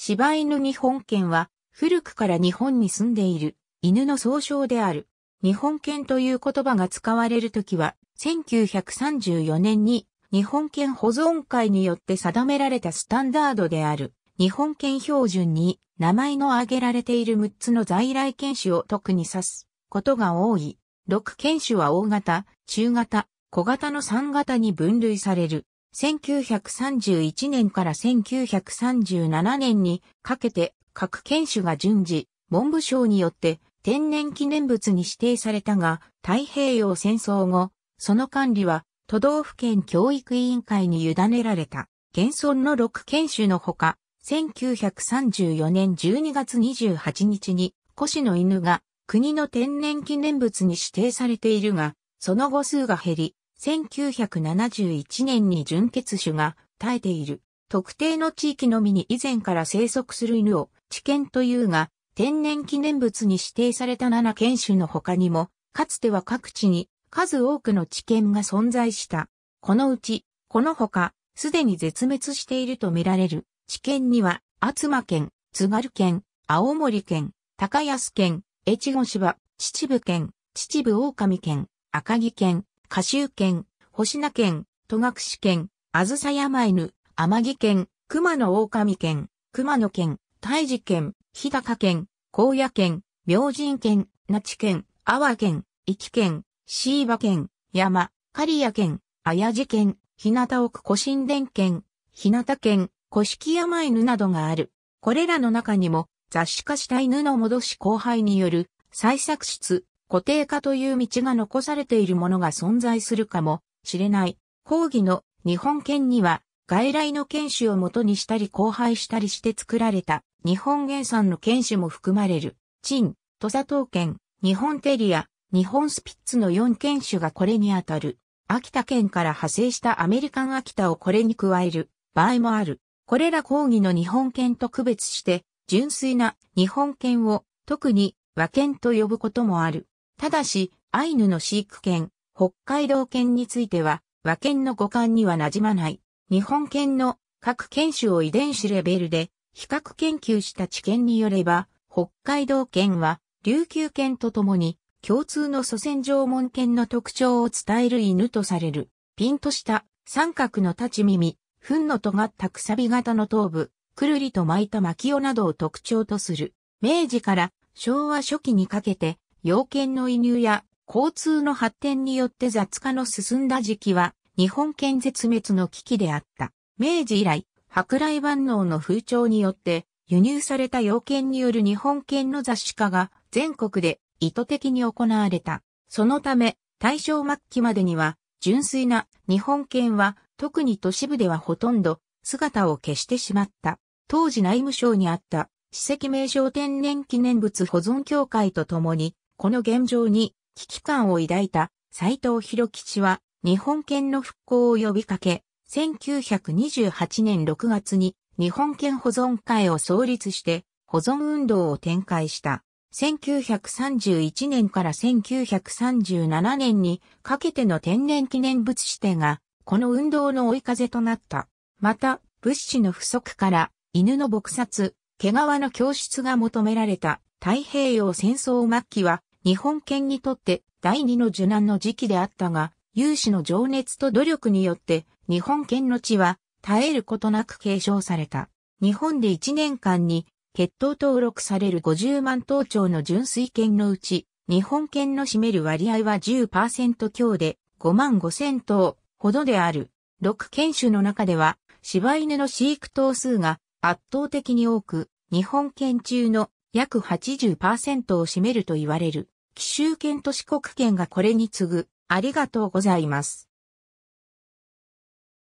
柴犬日本犬は古くから日本に住んでいる犬の総称である。日本犬という言葉が使われるときは、1934年に日本犬保存会によって定められたスタンダードである日本犬標準に名前の挙げられている6つの在来犬種を特に指すことが多い。6犬種は大型、中型、小型の3型に分類される。1931年から1937年にかけて各犬種が順次、文部省によって天然記念物に指定されたが、太平洋戦争後、その管理は都道府県教育委員会に委ねられた。現存の6犬種のほか、1934年12月28日に、古の犬が国の天然記念物に指定されているが、その後数が減り、1971年に純血種が絶えている。特定の地域のみに以前から生息する犬を知見というが、天然記念物に指定された7犬種の他にも、かつては各地に数多くの知見が存在した。このうち、この他、すでに絶滅しているとみられる知見には、厚馬県、津軽県、青森県、高安県、越後芝、秩父県、秩父狼県、赤城県、歌集県、星名県、戸隠県、あずさ山犬、天城県、熊野狼県、熊野県、大治県、日高県、高野県、明神県、那智県、阿波県、壱岐県、椎葉県、山、刈谷県、綾路県、日向奥古神殿県、日向県、古式山犬などがある。これらの中にも雑誌化した犬の戻し後輩による再作出、固定化という道が残されているものが存在するかもしれない。講義の日本犬には外来の犬種を元にしたり交配したりして作られた日本原産の犬種も含まれる。陳、土佐島県、日本テリア、日本スピッツの4犬種がこれにあたる。秋田県から派生したアメリカン秋田をこれに加える場合もある。これら講義の日本犬と区別して、純粋な日本犬を特に和犬と呼ぶこともある。ただし、アイヌの飼育犬、北海道犬については和犬の五感には馴染まない。日本犬の各犬種を遺伝子レベルで比較研究した知見によれば、北海道犬は琉球犬とともに共通の祖先縄文犬の特徴を伝える犬とされる。ピンとした三角の立ち耳、糞の尖ったくさび型の頭部、くるりと巻いた巻きなどを特徴とする。明治から昭和初期にかけて、洋犬の移入や交通の発展によって雑化の進んだ時期は、日本犬絶滅の危機であった。明治以来、舶来万能の風潮によって輸入された洋犬による日本犬の雑誌化が全国で意図的に行われた。そのため、大正末期までには純粋な日本犬は特に都市部ではほとんど姿を消してしまった。当時内務省にあった史跡名称天然記念物保存協会とともに、この現状に危機感を抱いた斎藤博吉は日本犬の復興を呼びかけ、1928年6月に日本犬保存会を創立して保存運動を展開した。1931年から1937年にかけての天然記念物指定がこの運動の追い風となった。また、物資の不足から犬の撲殺、毛皮の教出が求められた太平洋戦争末期は日本犬にとって第二の受難の時期であったが、有志の情熱と努力によって日本犬の地は絶えることなく継承された。日本で1年間に血統登録される50万頭鳥の純粋犬のうち、日本犬の占める割合は10%強で5万5千頭ほどである。6犬種の中では柴犬の飼育頭数が圧倒的に多く、日本犬中の約80%を占めると言われる。奇襲圏と四国圏がこれに次ぐ。ありがとうございます。